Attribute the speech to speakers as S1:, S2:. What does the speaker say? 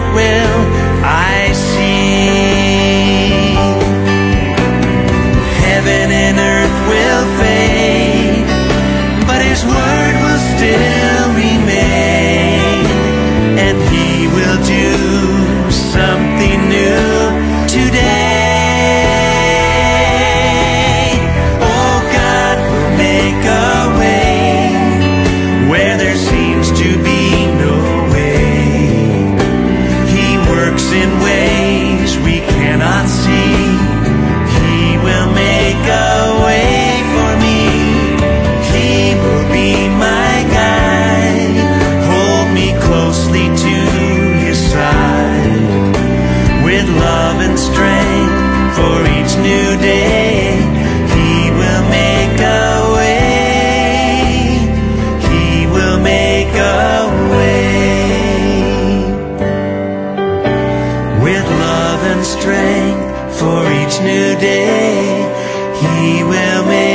S1: heart will strength for each new day. He will make